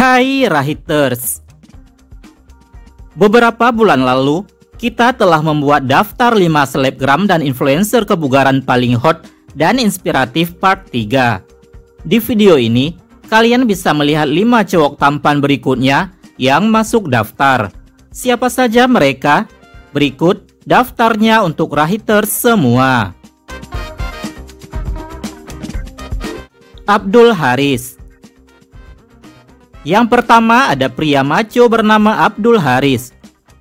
Hai Rahiters Beberapa bulan lalu, kita telah membuat daftar 5 selebgram dan influencer kebugaran paling hot dan inspiratif part 3. Di video ini, kalian bisa melihat 5 cowok tampan berikutnya yang masuk daftar. Siapa saja mereka? Berikut daftarnya untuk Rahiters semua. Abdul Haris yang pertama ada pria maco bernama Abdul Haris.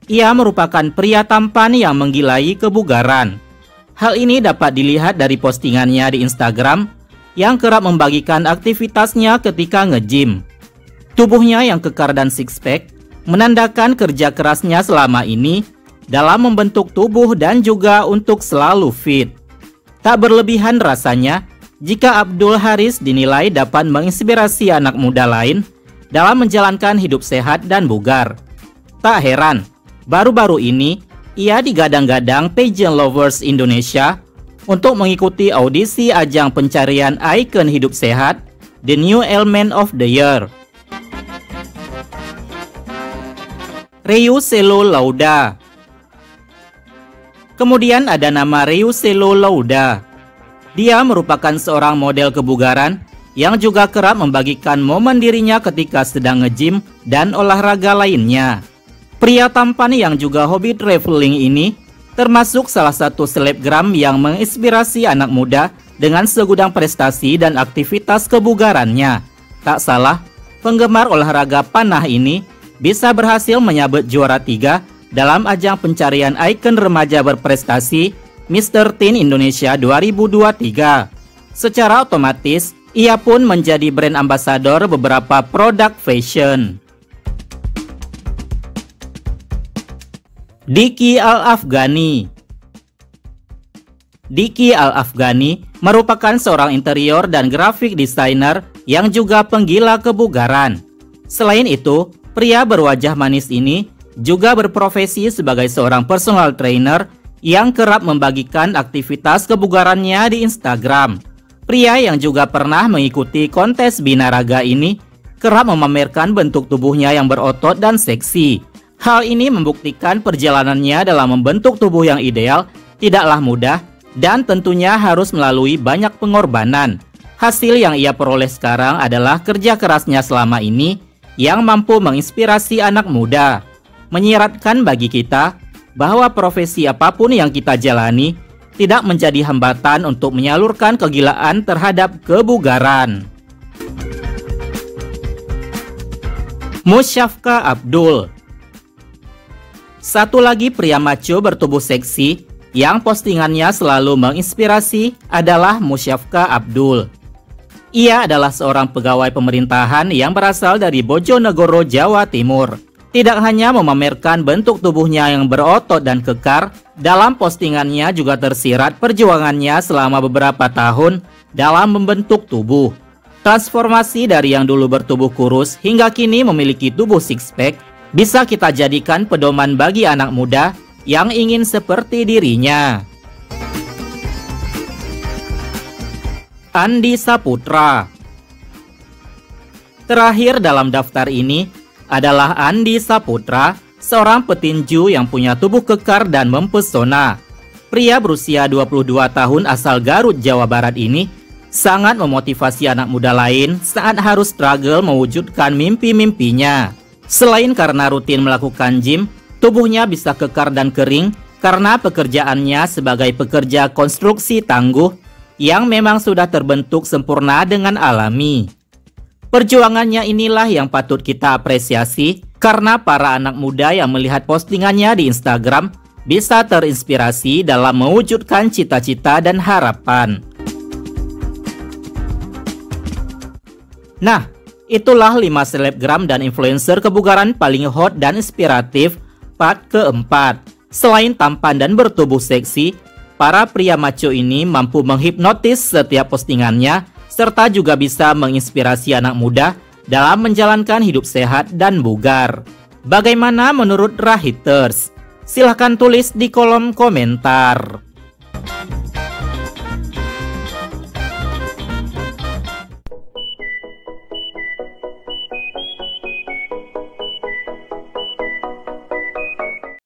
Ia merupakan pria tampan yang menggilai kebugaran. Hal ini dapat dilihat dari postingannya di Instagram yang kerap membagikan aktivitasnya ketika nge-gym. Tubuhnya yang kekar dan six-pack menandakan kerja kerasnya selama ini dalam membentuk tubuh dan juga untuk selalu fit. Tak berlebihan rasanya jika Abdul Haris dinilai dapat menginspirasi anak muda lain dalam menjalankan hidup sehat dan bugar. Tak heran, baru-baru ini ia digadang-gadang pageant lovers Indonesia untuk mengikuti audisi ajang pencarian ikon hidup sehat The New Element of the Year. Ryu Selo Lauda Kemudian ada nama Ryu Selo Lauda. Dia merupakan seorang model kebugaran yang juga kerap membagikan momen dirinya ketika sedang nge-gym dan olahraga lainnya. Pria tampan yang juga hobi traveling ini termasuk salah satu selebgram yang menginspirasi anak muda dengan segudang prestasi dan aktivitas kebugarannya. Tak salah, penggemar olahraga panah ini bisa berhasil menyabet juara tiga dalam ajang pencarian ikon remaja berprestasi Mr. Teen Indonesia 2023. Secara otomatis, ia pun menjadi brand ambassador beberapa produk fashion. Diki Al-Afghani Diki Al-Afghani merupakan seorang interior dan grafik designer yang juga penggila kebugaran. Selain itu, pria berwajah manis ini juga berprofesi sebagai seorang personal trainer yang kerap membagikan aktivitas kebugarannya di Instagram. Pria yang juga pernah mengikuti kontes binaraga ini kerap memamerkan bentuk tubuhnya yang berotot dan seksi. Hal ini membuktikan perjalanannya dalam membentuk tubuh yang ideal tidaklah mudah dan tentunya harus melalui banyak pengorbanan. Hasil yang ia peroleh sekarang adalah kerja kerasnya selama ini yang mampu menginspirasi anak muda. Menyiratkan bagi kita bahwa profesi apa pun yang kita jalani tidak menjadi hambatan untuk menyalurkan kegilaan terhadap kebugaran. Musyafka Abdul Satu lagi pria maco bertubuh seksi yang postingannya selalu menginspirasi adalah Musyafka Abdul. Ia adalah seorang pegawai pemerintahan yang berasal dari Bojonegoro, Jawa Timur tidak hanya memamerkan bentuk tubuhnya yang berotot dan kekar, dalam postingannya juga tersirat perjuangannya selama beberapa tahun dalam membentuk tubuh. Transformasi dari yang dulu bertubuh kurus hingga kini memiliki tubuh six pack bisa kita jadikan pedoman bagi anak muda yang ingin seperti dirinya. Andi Saputra Terakhir dalam daftar ini adalah Andi Saputra, seorang petinju yang punya tubuh kekar dan mempesona. Pria berusia 22 tahun asal Garut, Jawa Barat ini sangat memotivasi anak muda lain saat harus struggle mewujudkan mimpi-mimpinya. Selain karena rutin melakukan gym, tubuhnya bisa kekar dan kering karena pekerjaannya sebagai pekerja konstruksi tangguh yang memang sudah terbentuk sempurna dengan alami. Perjuangannya inilah yang patut kita apresiasi karena para anak muda yang melihat postingannya di Instagram bisa terinspirasi dalam mewujudkan cita-cita dan harapan. Nah, itulah 5 selebgram dan influencer kebugaran paling hot dan inspiratif part keempat. Selain tampan dan bertubuh seksi, para pria maco ini mampu menghipnotis setiap postingannya serta juga bisa menginspirasi anak muda dalam menjalankan hidup sehat dan bugar. Bagaimana menurut Rahiters? Silahkan tulis di kolom komentar.